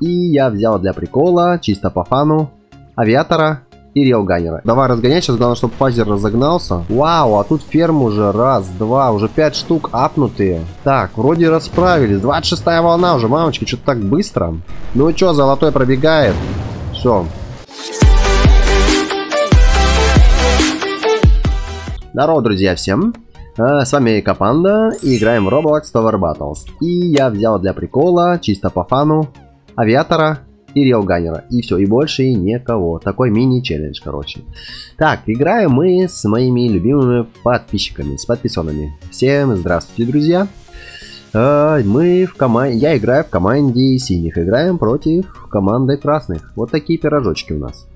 И я взял для прикола, чисто по фану, авиатора и рейлганера. Давай разгонять, сейчас главное, чтобы фазер разогнался. Вау, а тут ферм уже раз, два, уже пять штук апнутые. Так, вроде расправились. 26 волна уже, мамочки, что-то так быстро. Ну что, золотой пробегает. Все. Здорово, друзья, всем. А, с вами Капанда и играем в Roblox Tower Battles. И я взял для прикола, чисто по фану, авиатора и рейлганера. И все, и больше и никого. Такой мини-челлендж, короче. Так, играем мы с моими любимыми подписчиками, с подписонами. Всем здравствуйте, друзья. А, мы в команде... Я играю в команде синих. Играем против команды красных. Вот такие пирожочки у нас.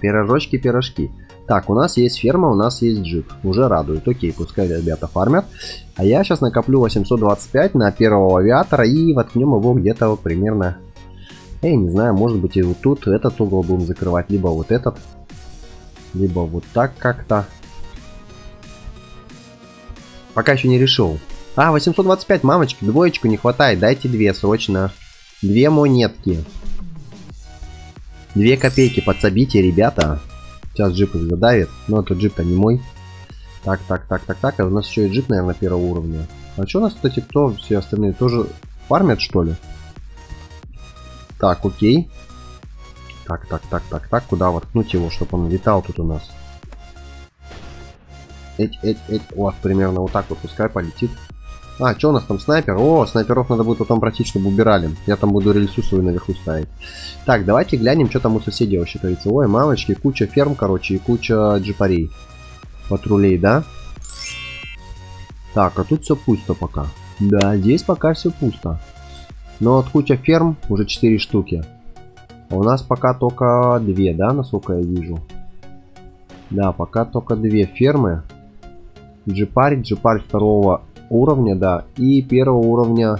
Пирожочки-пирожки. Так, у нас есть ферма, у нас есть джип. Уже радует. Окей, пускай ребята фармят. А я сейчас накоплю 825 на первого авиатора и воткнем его где-то вот примерно... Я не знаю, может быть и вот тут этот угол будем закрывать, либо вот этот. Либо вот так как-то. Пока еще не решил. А, 825, мамочки, двоечку не хватает. Дайте две срочно. Две монетки. Две копейки подсобите, ребята. Сейчас джип их задавит. Но этот джип-то не мой. Так, так, так, так, так. А у нас еще и джип, наверное, первого уровня. А что у нас, кстати, кто? Все остальные тоже фармят, что ли? Так, окей. Так, так, так, так, так. Куда воткнуть его, чтобы он летал тут у нас? Эть, эть, эть. Вот, примерно вот так вот пускай полетит. А, что у нас там снайпер? О, снайперов надо будет потом просить, чтобы убирали. Я там буду рельсу свою наверху ставить. Так, давайте глянем, что там у соседей вообще творится. Ой, мамочки, куча ферм, короче, и куча джипарей. Патрулей, да? Так, а тут все пусто пока. Да, здесь пока все пусто. Но вот куча ферм, уже 4 штуки. А у нас пока только 2, да, насколько я вижу? Да, пока только 2 фермы. Джипарь, джипарь второго уровня, да. И первого уровня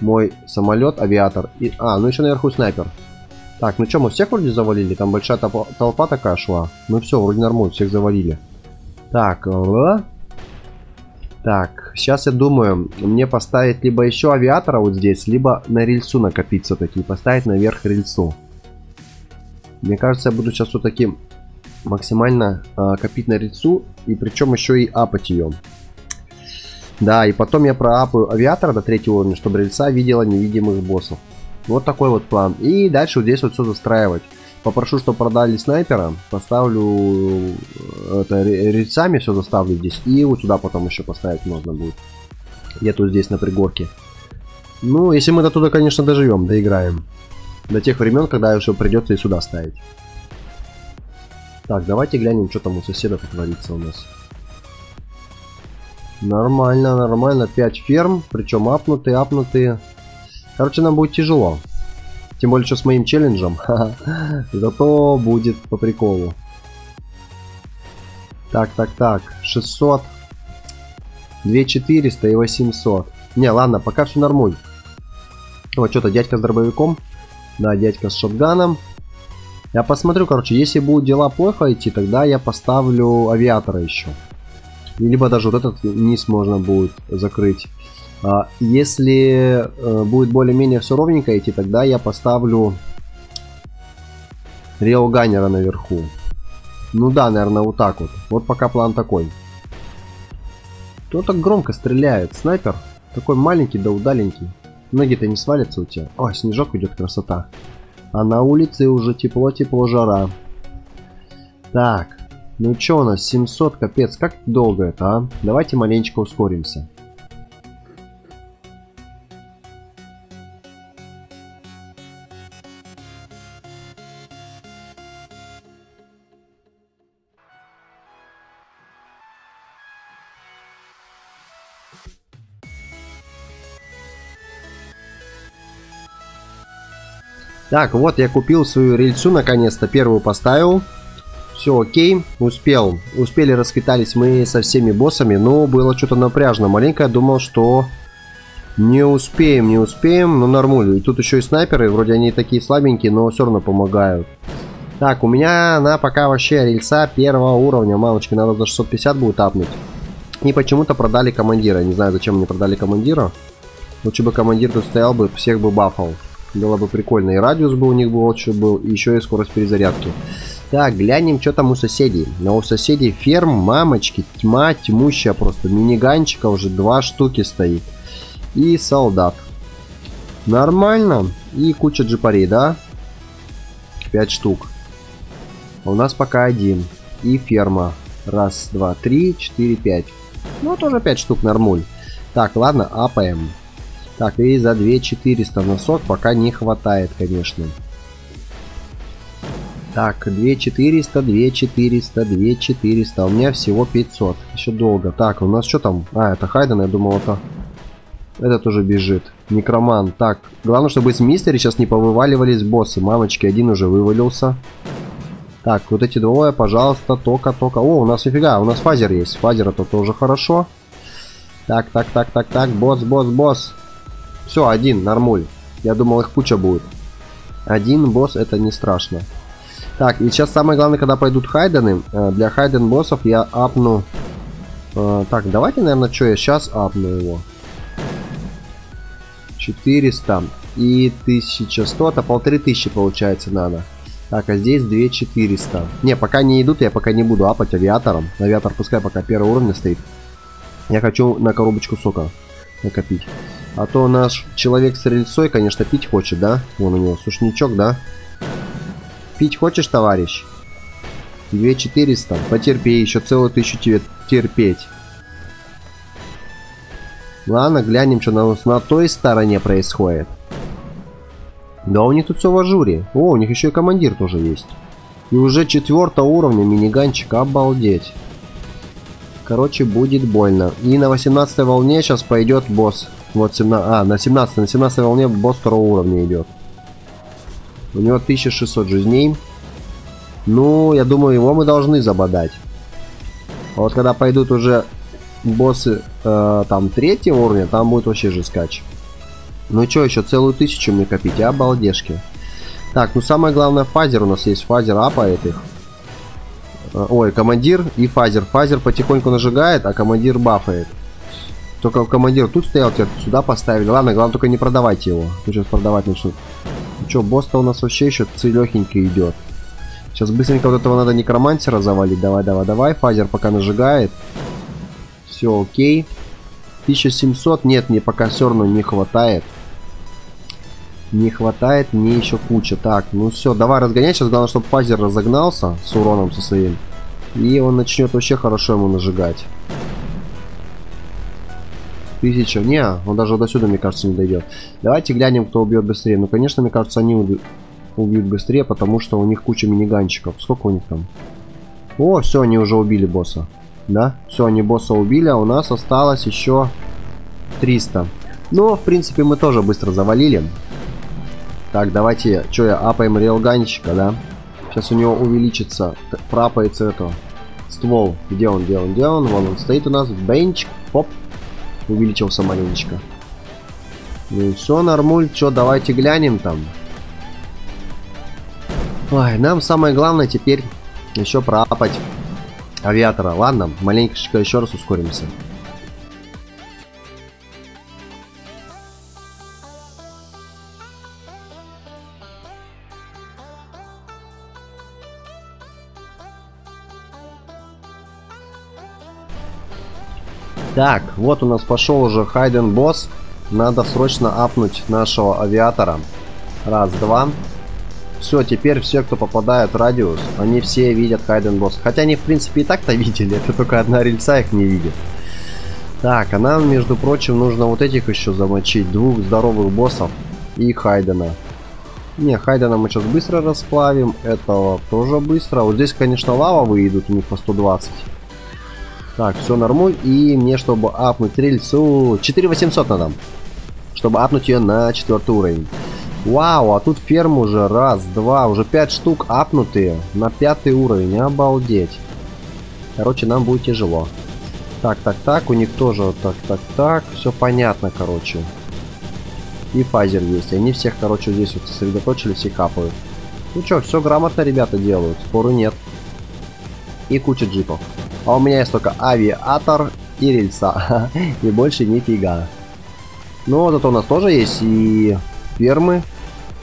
мой самолет, авиатор. И, а, ну еще наверху снайпер. Так, ну что, мы всех вроде завалили? Там большая толпа, толпа такая шла. Ну все, вроде нормально, всех завалили. Так, э, так, сейчас я думаю, мне поставить либо еще авиатора вот здесь, либо на рельсу накопить все-таки. Поставить наверх рельсу. Мне кажется, я буду сейчас все-таки максимально э, копить на рельсу. И причем еще и апать ее. Да, и потом я проапаю авиатора до третьего уровня, чтобы рельса видела невидимых боссов. Вот такой вот план. И дальше вот здесь вот все застраивать. Попрошу, чтобы продали снайпера. Поставлю э, это рельсами все заставлю здесь. И вот сюда потом еще поставить можно будет. Где-то здесь на пригорке. Ну, если мы до туда, конечно, доживем, доиграем. До тех времен, когда еще придется и сюда ставить. Так, давайте глянем, что там у соседа творится у нас. Нормально, нормально. 5 ферм, причем апнутые, апнутые. Короче, нам будет тяжело. Тем более, что с моим челленджем. Зато будет по приколу. Так, так, так. 600. 2400 и 800. Не, ладно, пока все нормуль. Вот что-то дядька с дробовиком. Да, дядька с шотганом. Я посмотрю, короче, если будут дела плохо идти, тогда я поставлю авиатора еще. Либо даже вот этот низ можно будет закрыть. А, если э, будет более-менее все ровненько идти, тогда я поставлю Риоганера наверху. Ну да, наверное, вот так вот. Вот пока план такой. Кто так громко стреляет? Снайпер? Такой маленький да удаленький. Ноги-то не свалятся у тебя. Ой, снежок идет, красота. А на улице уже тепло-тепло жара. Так. Ну что у нас, 700, капец, как долго это, а? Давайте маленечко ускоримся. Так, вот я купил свою рельсу наконец-то, первую поставил. Все окей, успел. Успели, расквитались мы со всеми боссами, но было что-то напряжно. Маленько я думал, что не успеем, не успеем, но нормуль. И тут еще и снайперы, вроде они такие слабенькие, но все равно помогают. Так, у меня она пока вообще рельса первого уровня. Мамочки, надо за 650 будет апнуть. И почему-то продали командира. Не знаю, зачем мне продали командира. Лучше бы командир тут стоял бы, всех бы бафал. Было бы прикольно. И радиус бы у них больше был, и еще и скорость перезарядки. Так, глянем, что там у соседей. Но у соседей ферм, мамочки, тьма, тьмущая просто. Миниганчика уже два штуки стоит. И солдат. Нормально. И куча джипарей, да? Пять штук. А у нас пока один. И ферма. Раз, два, три, четыре, пять. Ну, тоже пять штук нормуль. Так, ладно, апаем. Так, и за 2400 носок пока не хватает, конечно. Так, 2400, 2400, 2400. У меня всего 500. Еще долго. Так, у нас что там? А, это Хайден, я думал, это... Это тоже бежит. Некроман. Так, главное, чтобы из mystery сейчас не повываливались боссы. Мамочки, один уже вывалился. Так, вот эти двое, пожалуйста, только, только. О, у нас офига, у нас фазер есть. Фазер это тоже хорошо. Так, так, так, так, так. Босс, босс, босс. Все, один, нормуль. Я думал, их куча будет. Один босс, это не страшно. Так, и сейчас самое главное, когда пойдут хайдены, э, для хайден боссов я апну... Э, так, давайте, наверное, что я сейчас апну его. 400 и 1100, это полторы тысячи получается надо. Так, а здесь 2400. Не, пока не идут, я пока не буду апать авиатором. Авиатор пускай пока первый уровень стоит. Я хочу на коробочку сока накопить. А то наш человек с рельсой, конечно, пить хочет, да? Вон у него сушничок, да? Пить хочешь, товарищ? 2400. Потерпи, еще целую тысячу тебе терпеть. Ладно, глянем, что на, на той стороне происходит. Да, у них тут все в ажуре. О, у них еще и командир тоже есть. И уже четвертого уровня миниганчик, обалдеть. Короче, будет больно. И на 18 волне сейчас пойдет босс. Вот 17, а, на 17, на 17 волне босс второго уровня идет. У него 1600 жизней. Ну, я думаю, его мы должны забодать. А вот когда пойдут уже боссы э, там третьего уровня, там будет вообще жескач. Ну что, еще целую тысячу мне копить, а, балдежки. Так, ну самое главное, фазер у нас есть. Фазер апает их. Э, ой, командир и фазер. Фазер потихоньку нажигает, а командир бафает. Только командир тут стоял, теперь сюда поставили. Ладно, главное только не продавайте его. Мы сейчас продавать начнут. Ну что, босс-то у нас вообще еще целехенько идет. Сейчас быстренько вот этого надо некромансера завалить. Давай, давай, давай. Фазер пока нажигает. Все, окей. 1700. Нет, мне пока все равно не хватает. Не хватает мне еще куча. Так, ну все, давай разгонять. Сейчас главное, чтобы фазер разогнался с уроном со своим. И он начнет вообще хорошо ему нажигать. Тысяча. Не, он даже до сюда, мне кажется, не дойдет. Давайте глянем, кто убьет быстрее. Ну, конечно, мне кажется, они убьют быстрее, потому что у них куча миниганчиков. Сколько у них там? О, все, они уже убили босса. Да? Все, они босса убили, а у нас осталось еще 300. Ну, в принципе, мы тоже быстро завалили. Так, давайте, что я, апаем рейлганчика, да? Сейчас у него увеличится, пропается это, ствол. Где он, где он, где он? Вон он стоит у нас, бенч, поп, увеличился маленечко. Ну и все, нормуль, что, давайте глянем там. Ой, нам самое главное теперь еще пропать авиатора. Ладно, маленько еще раз ускоримся. Так, вот у нас пошел уже Хайден босс. Надо срочно апнуть нашего авиатора. Раз, два. Все, теперь все, кто попадает в радиус, они все видят Хайден босс. Хотя они, в принципе, и так-то видели. Это только одна рельса их не видит. Так, а нам, между прочим, нужно вот этих еще замочить. Двух здоровых боссов и Хайдена. Не, Хайдена мы сейчас быстро расплавим. Этого тоже быстро. Вот здесь, конечно, лава выйдут у них по 120. Так, все нормуль. И мне, чтобы апнуть рельсу... 4800 надо. Чтобы апнуть ее на четвертый уровень. Вау, а тут ферм уже раз, два, уже пять штук апнутые на пятый уровень. Обалдеть. Короче, нам будет тяжело. Так, так, так, у них тоже так, так, так. Все понятно, короче. И фазер есть. Они всех, короче, здесь вот сосредоточились и капают. Ну что, все грамотно ребята делают, спору нет. И куча джипов. А у меня есть только авиатор и рельса. и больше нифига. Ну, зато у нас тоже есть и фермы.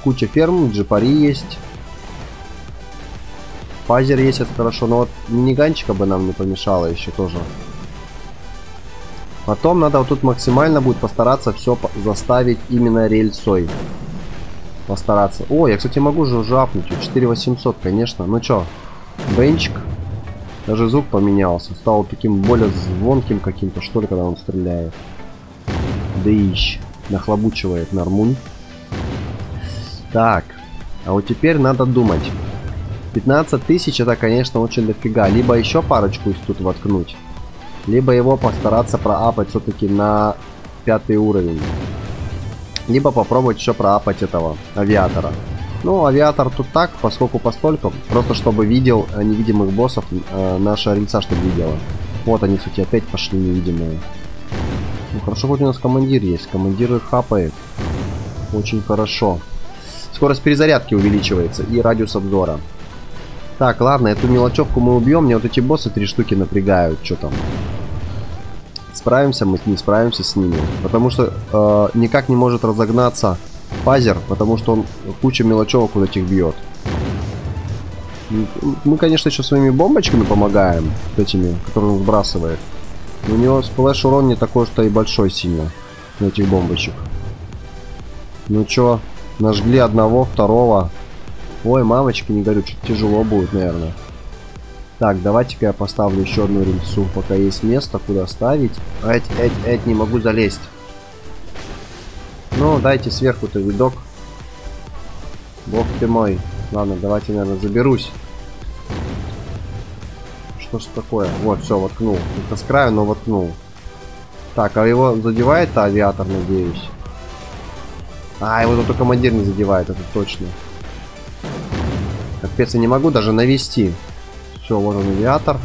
куча ферм, джипари есть. Фазер есть, это хорошо, но вот миниганчика бы нам не помешало еще тоже. Потом надо вот тут максимально будет постараться все заставить именно рельсой. Постараться. О, я, кстати, могу же уже апнуть. 4800, конечно. Ну чё, бенчик. Даже звук поменялся. Стал таким более звонким каким-то, что ли, когда он стреляет. Дыщ. Нахлобучивает нормуль. Так. А вот теперь надо думать. 15 тысяч это, конечно, очень дофига. Либо еще парочку из тут воткнуть. Либо его постараться проапать все-таки на пятый уровень. Либо попробовать еще проапать этого авиатора. Ну, авиатор тут так, поскольку постольку. Просто чтобы видел э, невидимых боссов, э, наша рельса чтобы видела. Вот они, кстати, опять пошли невидимые. Ну, хорошо, хоть у нас командир есть. Командир их хапает. Очень хорошо. Скорость перезарядки увеличивается и радиус обзора. Так, ладно, эту мелочевку мы убьем. Мне вот эти боссы три штуки напрягают. Что там? Справимся мы не справимся с ними. Потому что э, никак не может разогнаться фазер, потому что он куча мелочевок вот этих бьет. Мы, конечно, еще своими бомбочками помогаем, этими, которые он сбрасывает. У него splash урон не такой, что и большой сильно, на этих бомбочек. Ну чё, нажгли одного, второго. Ой, мамочки, не говорю, что тяжело будет, наверное. Так, давайте-ка я поставлю еще одну рельсу, пока есть место, куда ставить. Эть, эть, эть, не могу залезть. Ну, дайте сверху-то видок. Бог ты мой. Ладно, давайте, наверное, заберусь. Что ж такое? Вот, все, воткнул. Это с краю, но воткнул. Так, а его задевает авиатор, надеюсь? А, его только командир не задевает, это точно. Капец, я не могу даже навести. Все, вот он авиатор.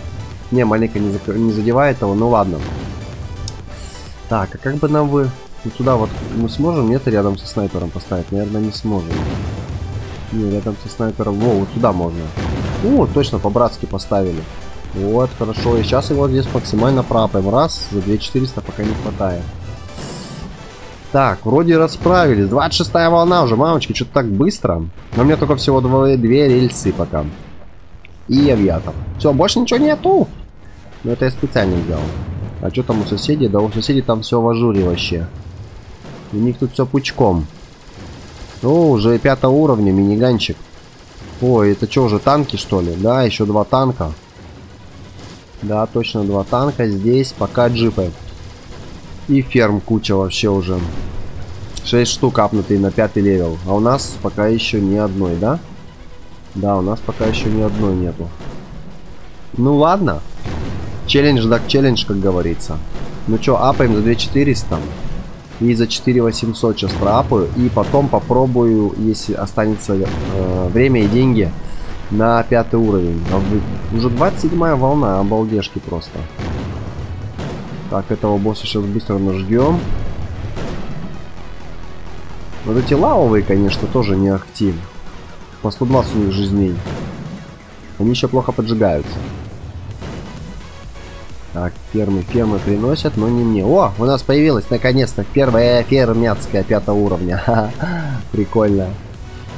Не, маленько не, не задевает его, ну ладно. Так, а как бы нам вы... Вот сюда вот мы сможем, нет, рядом со снайпером поставить? Наверное, не сможем. Не, рядом со снайпером... Во, вот сюда можно. О, точно, по-братски поставили. Вот, хорошо. И сейчас его здесь максимально пропаем. Раз, за 2400 пока не хватает. Так, вроде расправились. 26 волна уже, мамочки, что-то так быстро. Но у меня только всего две, две рельсы пока. И авиатор. Все, больше ничего нету. Но это я специально сделал. А что там у соседей? Да у соседей там все в ажуре вообще. У них тут все пучком. О, уже пятого уровня миниганчик. Ой, это что, уже танки что ли? Да, еще два танка. Да, точно два танка. Здесь пока джипы. И ферм куча вообще уже. 6 штук апнутые на пятый level. А у нас пока еще ни одной, да? Да, у нас пока еще ни одной нету. Ну ладно. Челлендж так челлендж, как говорится. Ну что, апаем за 2400. И за 4800 сейчас проапаю. И потом попробую, если останется э, время и деньги, на пятый уровень. А уже 27 волна, обалдежки просто. Так, этого босса сейчас быстро нажгем. Вот эти лавовые, конечно, тоже не актив. По 120 у них жизней. Они еще плохо поджигаются. Так, фермы, фермы приносят, но не мне. О, у нас появилась наконец-то первая фермяцкая пятого уровня. Прикольно.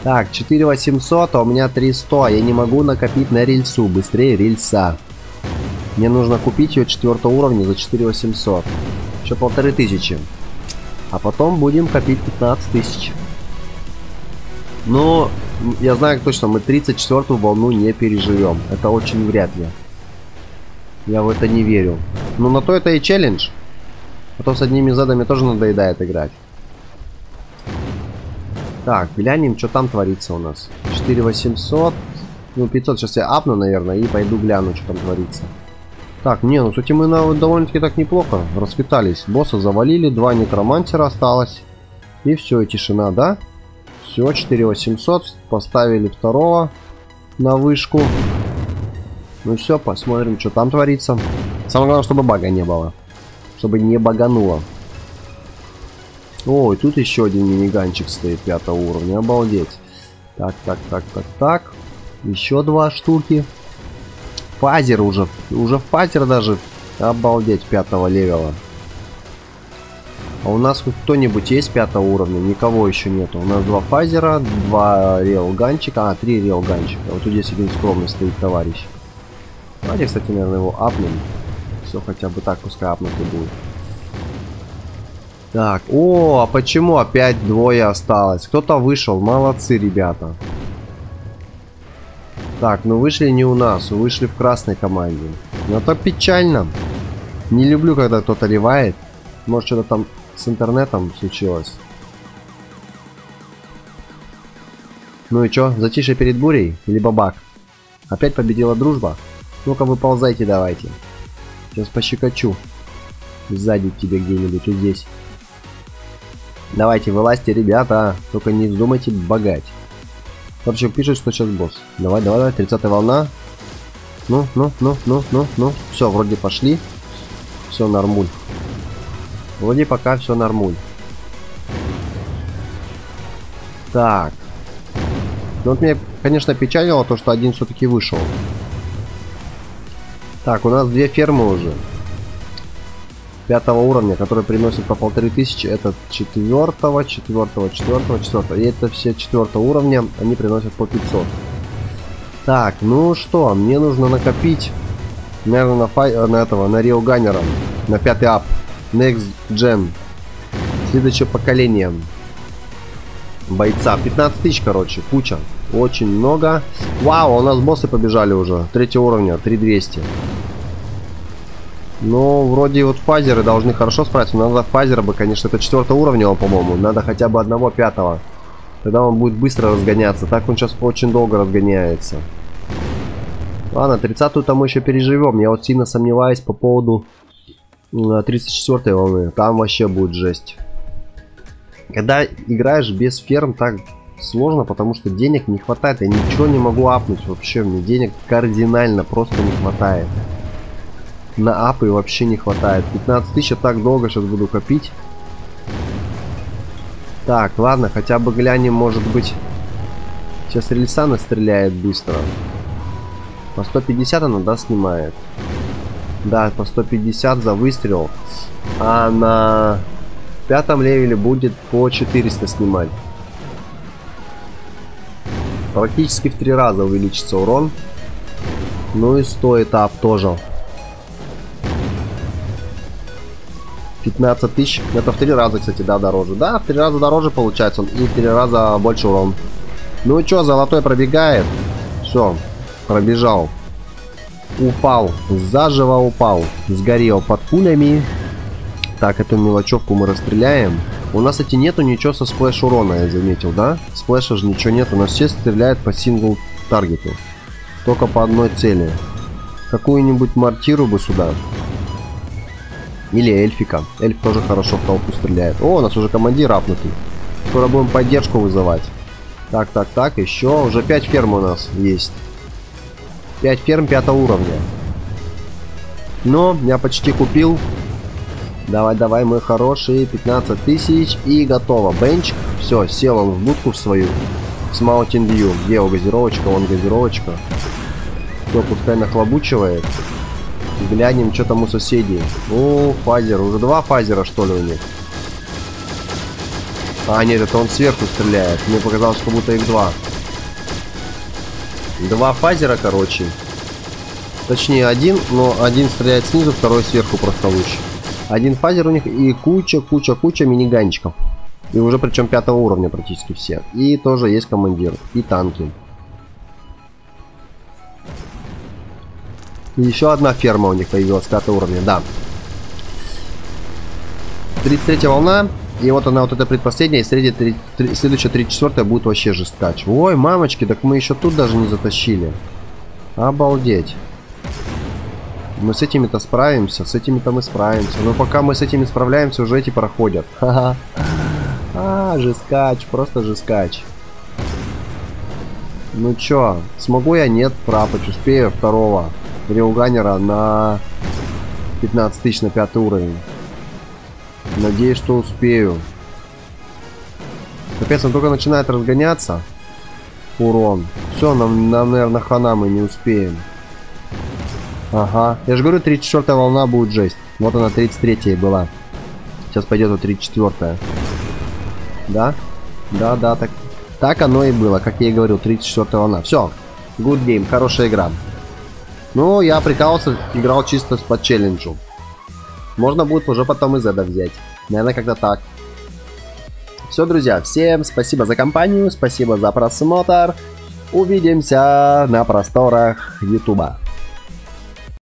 Так, 4800, а у меня 300. Я не могу накопить на рельсу. Быстрее рельса. Мне нужно купить ее четвертого уровня за 4800. Еще полторы тысячи. А потом будем копить 15 тысяч. Но я знаю точно, мы 34-ю волну не переживем. Это очень вряд ли. Я в это не верю. Но на то это и челлендж. А то с одними задами тоже надоедает играть. Так, глянем, что там творится у нас. 4800. Ну, 500 сейчас я апну, наверное, и пойду гляну, что там творится. Так, не, ну, кстати, мы довольно-таки так неплохо расквитались. Босса завалили, два некромантера осталось. И все, и тишина, да? Все, 4800. Поставили второго на вышку. Ну все, посмотрим, что там творится. Самое главное, чтобы бага не было. Чтобы не багануло. Ой, тут еще один миниганчик стоит пятого уровня. Обалдеть. Так, так, так, так, так. Еще два штуки. Фазер уже. Уже фазер даже. Обалдеть, пятого левела. А у нас хоть кто-нибудь есть пятого уровня? Никого еще нету. У нас два фазера, два рейлганчика, а, три рейлганчика. Вот здесь один скромный стоит товарищ. Давайте, кстати, наверное, его апнем. Все хотя бы так, пускай апнутый будет. Так, о, а почему опять двое осталось? Кто-то вышел, молодцы, ребята. Так, ну вышли не у нас, вышли в красной команде. Но это печально. Не люблю, когда кто-то ливает. Может, что-то там с интернетом случилось. Ну и чё, затишье перед бурей? Либо баг? Опять победила дружба? Ну-ка выползайте давайте. Сейчас пощекочу. Сзади тебе где-нибудь, вот здесь. Давайте, вылазьте, ребята. Только не вздумайте багать. Короче, пишет, что сейчас босс. Давай, давай, давай, 30 волна. Ну, ну, ну, ну, ну, ну. Все, вроде пошли. Все нормуль. Вроде пока все нормуль. Так. Ну вот меня, конечно, печалило то, что один все-таки вышел. Так, у нас две фермы уже. Пятого уровня, которые приносят по полторы тысячи. Это четвертого, четвертого, четвертого, четвертого. И это все четвертого уровня, они приносят по 500. Так, ну что, мне нужно накопить, наверное, на, фай, на этого, на Рио Ганнера, на пятый ап. Next Gen. Следующее поколение. Бойца. 15 тысяч, короче. Куча. Очень много. Вау, у нас боссы побежали уже. Третьего уровня. 3200. Ну, вроде вот фазеры должны хорошо справиться. Надо фазера бы, конечно, это четвертого уровня, по-моему. Надо хотя бы одного пятого. Тогда он будет быстро разгоняться. Так он сейчас очень долго разгоняется. Ладно, 30-ю там мы еще переживем. Я вот сильно сомневаюсь по поводу 34 волны. Там вообще будет жесть. Когда играешь без ферм, так сложно, потому что денег не хватает. Я ничего не могу апнуть вообще. Мне денег кардинально просто не хватает. На апы вообще не хватает. 15 тысяч я так долго сейчас буду копить. Так, ладно, хотя бы глянем, может быть... Сейчас Рельсана стреляет быстро. По 150 она, да, снимает? Да, по 150 за выстрел. А на пятом левеле будет по 400 снимать. Практически в три раза увеличится урон. Ну и стоит ап тоже. 15 тысяч. Это в три раза, кстати, да, дороже. Да, в три раза дороже получается. И в три раза больше урон. Ну и что, золотой пробегает. Все, пробежал. Упал. Заживо упал. Сгорел под пулями. Так, эту мелочевку мы расстреляем. У нас, кстати, нету ничего со splash урона, я заметил, да? Сплэша же ничего нет. У нас все стреляют по сингл таргету. Только по одной цели. Какую-нибудь мортиру бы сюда. Или эльфика. Эльф тоже хорошо в толпу стреляет. О, у нас уже командир апнутый. Скоро будем поддержку вызывать. Так, так, так, еще. Уже 5 ферм у нас есть. 5 ферм пятого уровня. Но я почти купил. Давай, давай, мой хороший. 15 тысяч и готово. Бенч. Все, сел он в будку в свою. С Mountain Dew. Где его газировочка? Вон газировочка. Все, пускай нахлобучивает. Глянем, что там у соседей. О, фазер. Уже два фазера, что ли, у них? А, нет, это он сверху стреляет. Мне показалось, что будто их два. Два фазера, короче. Точнее, один, но один стреляет снизу, второй сверху просто лучше. Один фазер у них и куча, куча, куча миниганчиков. И уже причем пятого уровня практически все. И тоже есть командир. И танки. И еще одна ферма у них появилась, пятого уровня, да. 33 волна. И вот она, вот эта предпоследняя, и среди, 3, 3, следующая 34 будет вообще жесткач. Ой, мамочки, так мы еще тут даже не затащили. Обалдеть. Мы с этими-то справимся, с этими-то мы справимся. Но пока мы с этими справляемся, уже эти проходят. Ха-ха. А, жескач, просто жескач. Ну чё, смогу я? Нет, прапоч, успею второго реуганера на 15 тысяч на пятый уровень. Надеюсь, что успею. Капец, он только начинает разгоняться. Урон. Все, нам, нам, наверное, хана мы не успеем. Ага. Я же говорю, 34 волна будет жесть. Вот она, 33 была. Сейчас пойдет вот 34 Да? Да, да, так. Так оно и было, как я и говорил, 34 волна. Все, good game, хорошая игра. Ну, я прикалывался, играл чисто по челленджу. Можно будет уже потом из Эда взять. Наверное, когда так. Все, друзья, всем спасибо за компанию, спасибо за просмотр. Увидимся на просторах Ютуба.